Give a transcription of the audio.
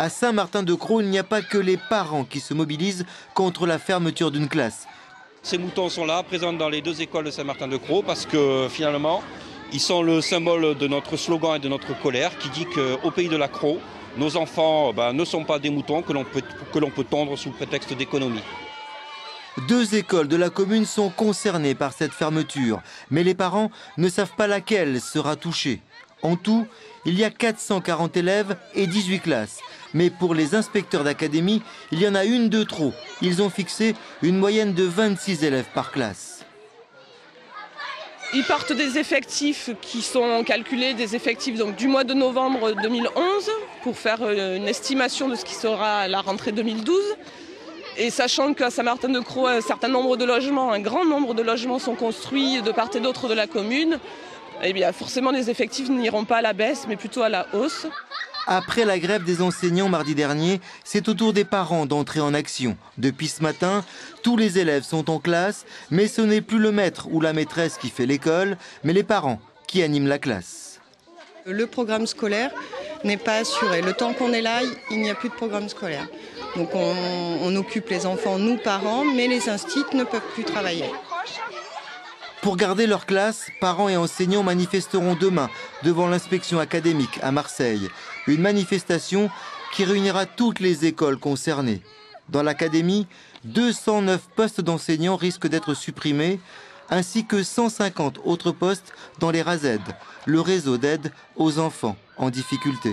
À Saint-Martin-de-Croix, il n'y a pas que les parents qui se mobilisent contre la fermeture d'une classe. Ces moutons sont là, présents dans les deux écoles de Saint-Martin-de-Croix, parce que finalement, ils sont le symbole de notre slogan et de notre colère qui dit qu'au pays de la Croix, nos enfants ben, ne sont pas des moutons que l'on peut, peut tondre sous prétexte d'économie. Deux écoles de la commune sont concernées par cette fermeture, mais les parents ne savent pas laquelle sera touchée. En tout, il y a 440 élèves et 18 classes. Mais pour les inspecteurs d'académie, il y en a une de trop. Ils ont fixé une moyenne de 26 élèves par classe. Ils partent des effectifs qui sont calculés, des effectifs donc, du mois de novembre 2011, pour faire euh, une estimation de ce qui sera la rentrée 2012. Et sachant qu'à Saint-Martin-de-Croix, un certain nombre de logements, un grand nombre de logements sont construits de part et d'autre de la commune, eh forcément les effectifs n'iront pas à la baisse, mais plutôt à la hausse. Après la grève des enseignants mardi dernier, c'est au tour des parents d'entrer en action. Depuis ce matin, tous les élèves sont en classe, mais ce n'est plus le maître ou la maîtresse qui fait l'école, mais les parents qui animent la classe. Le programme scolaire n'est pas assuré. Le temps qu'on est là, il n'y a plus de programme scolaire. Donc on, on occupe les enfants, nous parents, mais les instituts ne peuvent plus travailler. Pour garder leur classe, parents et enseignants manifesteront demain devant l'inspection académique à Marseille. Une manifestation qui réunira toutes les écoles concernées. Dans l'académie, 209 postes d'enseignants risquent d'être supprimés, ainsi que 150 autres postes dans les RASED, le réseau d'aide aux enfants en difficulté.